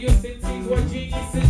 your cities, what geniuses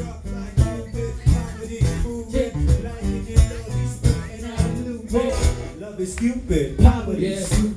stupid. Poverty yes.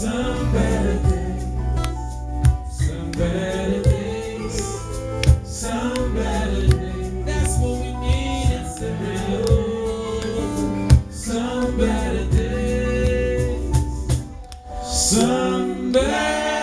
Some better days, some better days, some better days. That's what we need. Some better days, some better